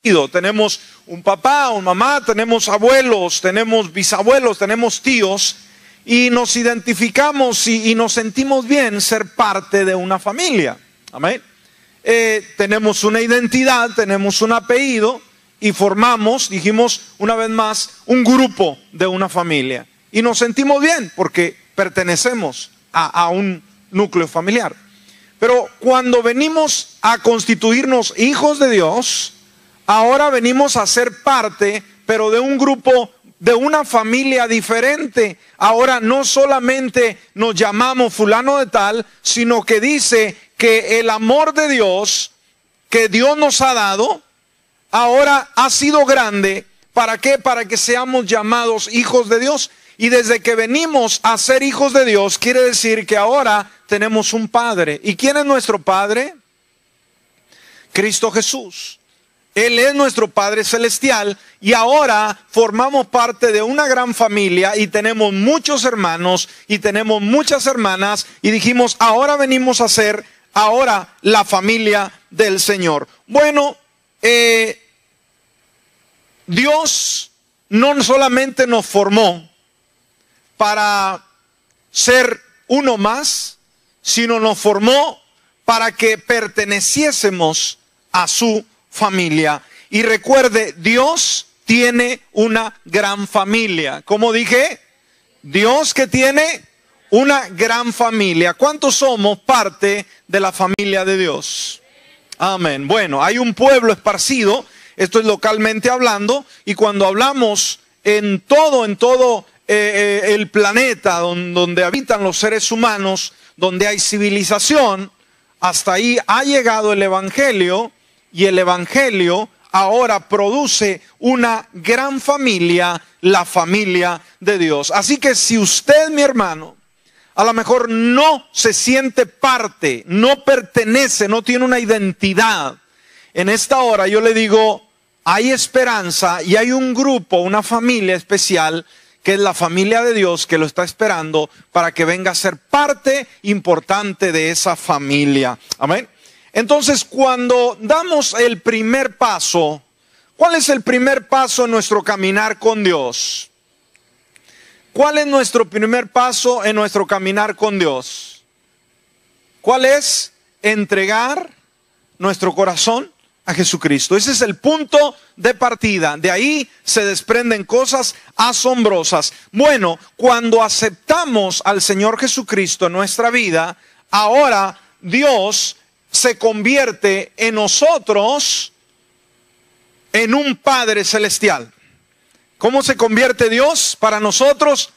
Tenemos un papá, una mamá, tenemos abuelos, tenemos bisabuelos, tenemos tíos y nos identificamos y, nos sentimos bien ser parte de una familia. Amén. Eh, tenemos una identidad, tenemos un apellido y formamos, dijimos una vez más, un grupo de una familia. Y nos sentimos bien porque pertenecemos a un núcleo familiar. Pero cuando venimos a constituirnos hijos de Dios, ahora venimos a ser parte, pero de un grupo, de una familia diferente. Ahora no solamente nos llamamos fulano de tal, sino que dice que el amor de Dios que Dios nos ha dado, ahora ha sido grande. ¿Para qué? Para que seamos llamados hijos de Dios. Y desde que venimos a ser hijos de Dios, quiere decir que ahora tenemos un Padre. ¿Y quién es nuestro Padre? Cristo Jesús. Él es nuestro Padre Celestial y ahora formamos parte de una gran familia y tenemos muchos hermanos y tenemos muchas hermanas y dijimos, ahora venimos a ser ahora la familia del Señor. Bueno, eh, Dios no solamente nos formó para ser uno más, sino nos formó para que perteneciésemos a su familia. Y recuerde, Dios tiene una gran familia. Como dije, Dios que tiene una gran familia. ¿Cuántos somos parte de la familia de Dios? Amén. Bueno, hay un pueblo esparcido, esto es localmente hablando, y cuando hablamos en todo, en todo eh, eh, el planeta donde habitan los seres humanos, donde hay civilización, hasta ahí ha llegado el Evangelio y el Evangelio ahora produce una gran familia, la familia de Dios. Así que si usted, mi hermano, a lo mejor no se siente parte, no pertenece, no tiene una identidad, en esta hora yo le digo, hay esperanza y hay un grupo, una familia especial que es la familia de Dios que lo está esperando para que venga a ser parte importante de esa familia. Amén. Entonces, cuando damos el primer paso, ¿cuál es el primer paso en nuestro caminar con Dios? ¿Cuál es nuestro primer paso en nuestro caminar con Dios? ¿Cuál es? Entregar nuestro corazón a Jesucristo. Ese es el punto de partida. De ahí se desprenden cosas asombrosas. Bueno, cuando aceptamos al Señor Jesucristo en nuestra vida, ahora Dios se convierte en nosotros en un Padre celestial. ¿Cómo se convierte Dios para nosotros?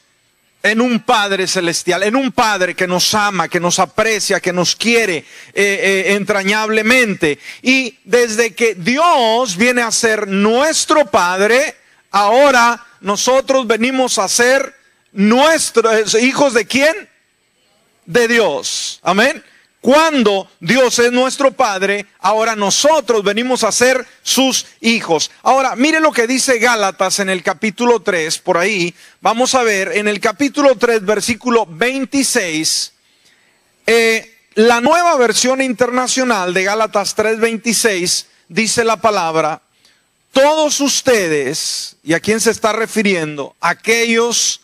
En un Padre celestial, en un Padre que nos ama, que nos aprecia, que nos quiere eh, eh, entrañablemente. Y desde que Dios viene a ser nuestro Padre, ahora nosotros venimos a ser nuestros hijos de quién? De Dios. Amén. Cuando Dios es nuestro Padre, ahora nosotros venimos a ser sus hijos. Ahora, mire lo que dice Gálatas en el capítulo 3, por ahí. Vamos a ver, en el capítulo 3, versículo 26, eh, la nueva versión internacional de Gálatas 3:26 dice la palabra, todos ustedes, ¿y a quién se está refiriendo? Aquellos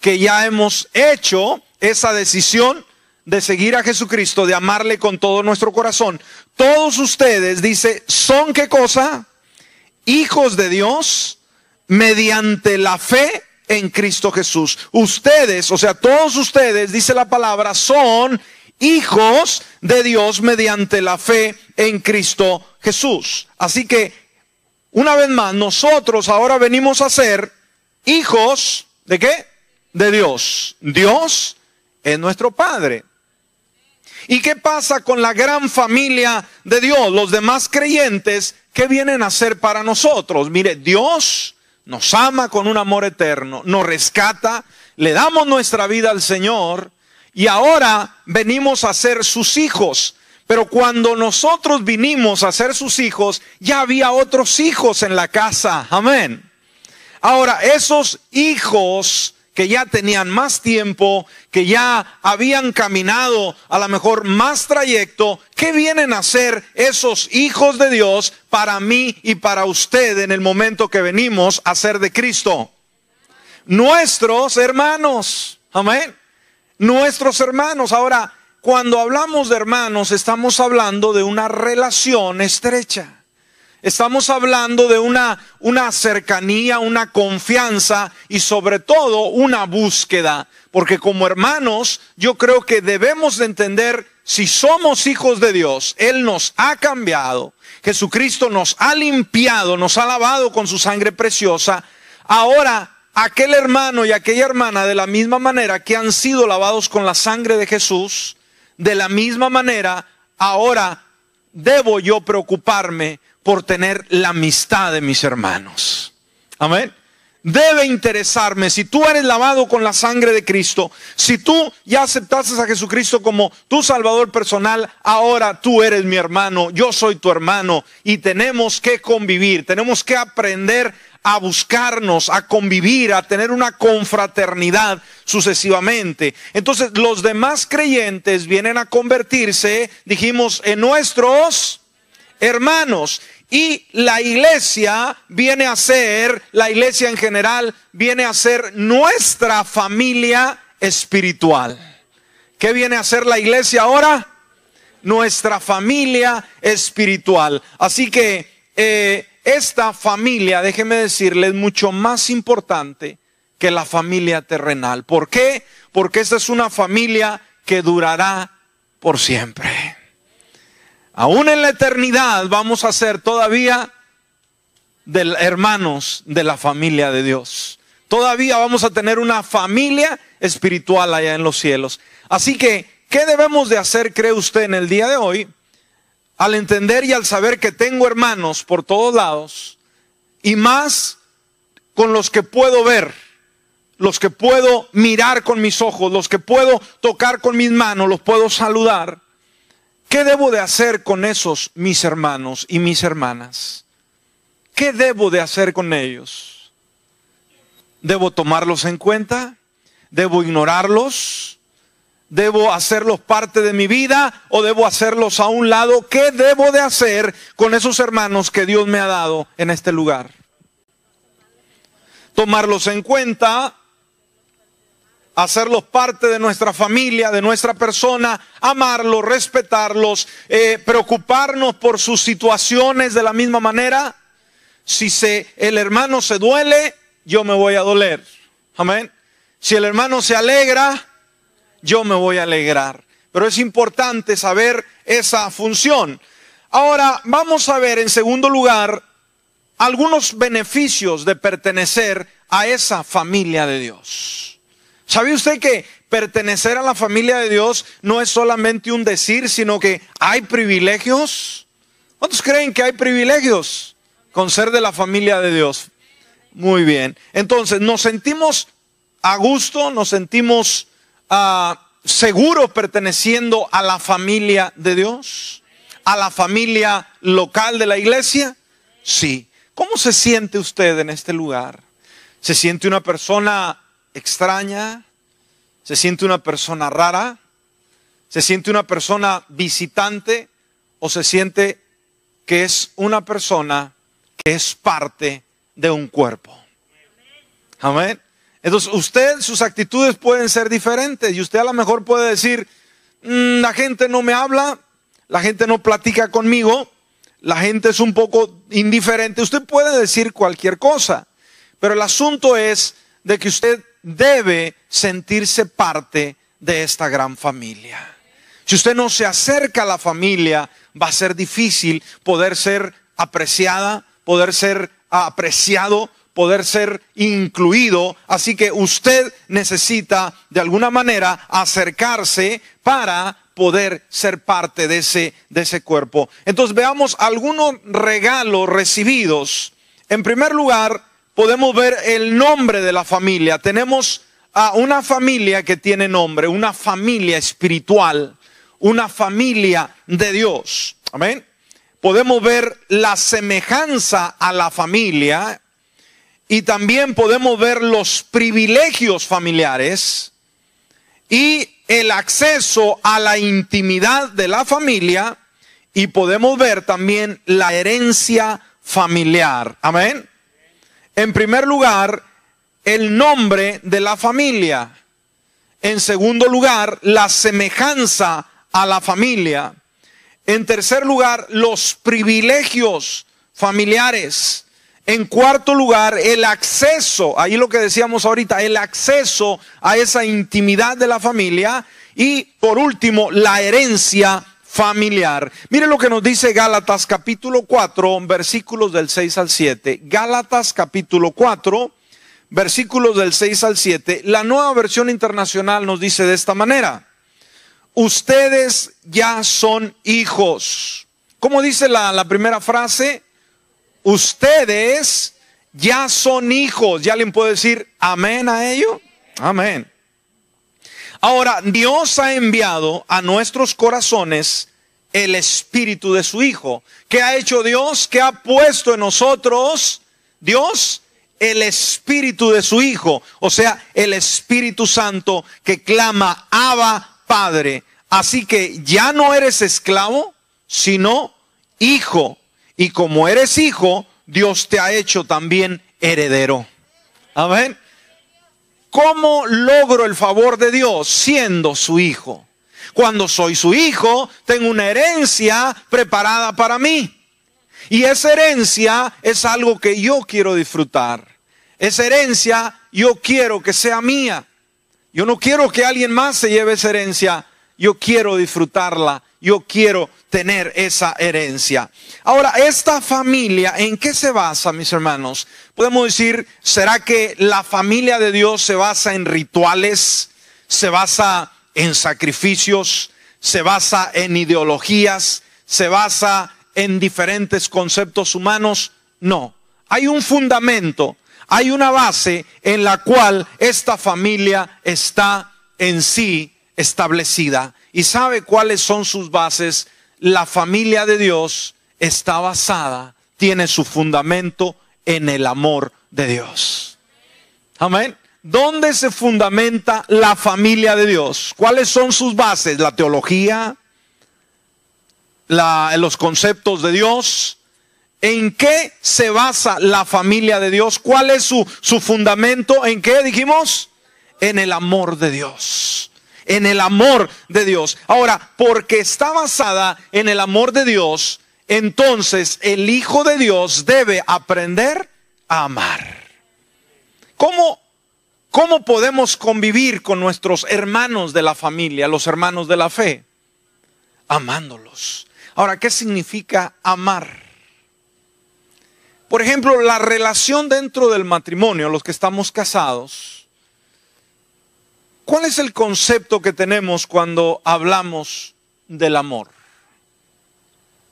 que ya hemos hecho esa decisión de seguir a Jesucristo, de amarle con todo nuestro corazón, todos ustedes, dice, son qué cosa? Hijos de Dios mediante la fe en Cristo Jesús. Ustedes, o sea, todos ustedes, dice la palabra, son hijos de Dios mediante la fe en Cristo Jesús. Así que, una vez más, nosotros ahora venimos a ser hijos de qué? De Dios. Dios es nuestro Padre. ¿Y qué pasa con la gran familia de Dios, los demás creyentes? ¿Qué vienen a hacer para nosotros? Mire, Dios nos ama con un amor eterno, nos rescata, le damos nuestra vida al Señor y ahora venimos a ser sus hijos. Pero cuando nosotros vinimos a ser sus hijos, ya había otros hijos en la casa. Amén. Ahora, esos hijos que ya tenían más tiempo, que ya habían caminado a lo mejor más trayecto, ¿qué vienen a hacer esos hijos de Dios para mí y para usted en el momento que venimos a ser de Cristo? Nuestros hermanos, amén. Nuestros hermanos. Ahora, cuando hablamos de hermanos, estamos hablando de una relación estrecha. Estamos hablando de una, una cercanía, una confianza y sobre todo una búsqueda. Porque como hermanos, yo creo que debemos de entender si somos hijos de Dios, Él nos ha cambiado, Jesucristo nos ha limpiado, nos ha lavado con su sangre preciosa. Ahora, aquel hermano y aquella hermana, de la misma manera que han sido lavados con la sangre de Jesús, de la misma manera, ahora debo yo preocuparme por tener la amistad de mis hermanos. Amén. Debe interesarme si tú eres lavado con la sangre de Cristo, si tú ya aceptaste a Jesucristo como tu Salvador personal, ahora tú eres mi hermano, yo soy tu hermano y tenemos que convivir, tenemos que aprender a buscarnos, a convivir, a tener una confraternidad sucesivamente. Entonces los demás creyentes vienen a convertirse, dijimos, en nuestros hermanos. Y la iglesia viene a ser, la iglesia en general viene a ser nuestra familia espiritual. ¿Qué viene a ser la iglesia ahora? Nuestra familia espiritual. Así que eh, esta familia, déjeme decirle, es mucho más importante que la familia terrenal. ¿Por qué? Porque esta es una familia que durará por siempre. Aún en la eternidad vamos a ser todavía de hermanos de la familia de Dios. Todavía vamos a tener una familia espiritual allá en los cielos. Así que, ¿qué debemos de hacer, cree usted, en el día de hoy? Al entender y al saber que tengo hermanos por todos lados y más con los que puedo ver, los que puedo mirar con mis ojos, los que puedo tocar con mis manos, los puedo saludar. ¿Qué debo de hacer con esos mis hermanos y mis hermanas? ¿Qué debo de hacer con ellos? ¿Debo tomarlos en cuenta? ¿Debo ignorarlos? ¿Debo hacerlos parte de mi vida o debo hacerlos a un lado? ¿Qué debo de hacer con esos hermanos que Dios me ha dado en este lugar? Tomarlos en cuenta, hacerlos parte de nuestra familia, de nuestra persona, amarlos, respetarlos, eh, preocuparnos por sus situaciones de la misma manera. Si se, el hermano se duele, yo me voy a doler. Amén. Si el hermano se alegra, yo me voy a alegrar. Pero es importante saber esa función. Ahora vamos a ver en segundo lugar algunos beneficios de pertenecer a esa familia de Dios. ¿Sabe usted que pertenecer a la familia de Dios no es solamente un decir, sino que hay privilegios? ¿Cuántos creen que hay privilegios con ser de la familia de Dios? Muy bien. Entonces, nos sentimos a gusto, nos sentimos ah, seguros perteneciendo a la familia de Dios, a la familia local de la iglesia. Sí. ¿Cómo se siente usted en este lugar? ¿Se siente una persona extraña, se siente una persona rara, se siente una persona visitante o se siente que es una persona que es parte de un cuerpo. Amén. Entonces usted, sus actitudes pueden ser diferentes y usted a lo mejor puede decir, mm, la gente no me habla, la gente no platica conmigo, la gente es un poco indiferente. Usted puede decir cualquier cosa, pero el asunto es de que usted debe sentirse parte de esta gran familia. Si usted no se acerca a la familia, va a ser difícil poder ser apreciada, poder ser apreciado, poder ser incluido. Así que usted necesita de alguna manera acercarse para poder ser parte de ese, de ese cuerpo. Entonces veamos algunos regalos recibidos. En primer lugar, podemos ver el nombre de la familia. Tenemos a una familia que tiene nombre, una familia espiritual, una familia de Dios. Amén. Podemos ver la semejanza a la familia y también podemos ver los privilegios familiares y el acceso a la intimidad de la familia y podemos ver también la herencia familiar. Amén. En primer lugar, el nombre de la familia. En segundo lugar, la semejanza a la familia. En tercer lugar, los privilegios familiares. En cuarto lugar, el acceso, ahí lo que decíamos ahorita, el acceso a esa intimidad de la familia. Y por último, la herencia familiar. Mire lo que nos dice Gálatas capítulo 4, versículos del 6 al 7. Gálatas capítulo 4, versículos del 6 al 7. La nueva versión internacional nos dice de esta manera. Ustedes ya son hijos. ¿Cómo dice la, la primera frase? ustedes ya son hijos. ¿Ya alguien puede decir amén a ello? Amén. Ahora, Dios ha enviado a nuestros corazones el espíritu de su Hijo. ¿Qué ha hecho Dios? ¿Qué ha puesto en nosotros Dios? El espíritu de su Hijo. O sea, el Espíritu Santo que clama, Abba, Padre. Así que ya no eres esclavo, sino hijo. Y como eres hijo, Dios te ha hecho también heredero. Amén. ¿Cómo logro el favor de Dios siendo su hijo? Cuando soy su hijo, tengo una herencia preparada para mí. Y esa herencia es algo que yo quiero disfrutar. Esa herencia yo quiero que sea mía. Yo no quiero que alguien más se lleve esa herencia. Yo quiero disfrutarla. Yo quiero tener esa herencia. Ahora, esta familia, ¿en qué se basa, mis hermanos? Podemos decir, ¿será que la familia de Dios se basa en rituales? ¿Se basa en sacrificios? ¿Se basa en ideologías? ¿Se basa en diferentes conceptos humanos? No, hay un fundamento, hay una base en la cual esta familia está en sí establecida. ¿Y sabe cuáles son sus bases? la familia de Dios está basada, tiene su fundamento en el amor de Dios. Amén. ¿Dónde se fundamenta la familia de Dios? ¿Cuáles son sus bases? La teología, los conceptos de Dios. ¿En qué se basa la familia de Dios? ¿Cuál es su, su fundamento? ¿En qué dijimos? En el amor de Dios en el amor de Dios. Ahora, porque está basada en el amor de Dios, entonces el Hijo de Dios debe aprender a amar. ¿Cómo, cómo podemos convivir con nuestros hermanos de la familia, los hermanos de la fe? Amándolos. Ahora, ¿qué significa amar? Por ejemplo, la relación dentro del matrimonio, los que estamos casados, ¿Cuál es el concepto que tenemos cuando hablamos del amor?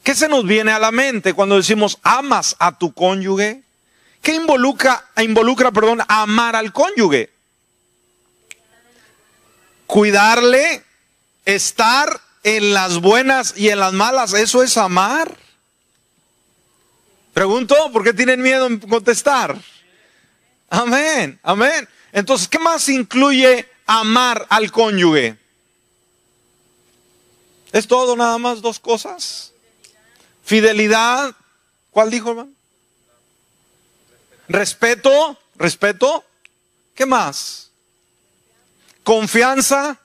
¿Qué se nos viene a la mente cuando decimos amas a tu cónyuge? ¿Qué involucra, involucra perdón, amar al cónyuge? Cuidarle, estar en las buenas y en las malas, ¿eso es amar? Pregunto, ¿por qué tienen miedo en contestar? Amén, amén. Entonces, ¿qué más incluye amar al cónyuge. ¿Es todo nada más dos cosas? Fidelidad. ¿Cuál dijo, hermano? Respeto. Respeto. ¿Qué más? Confianza.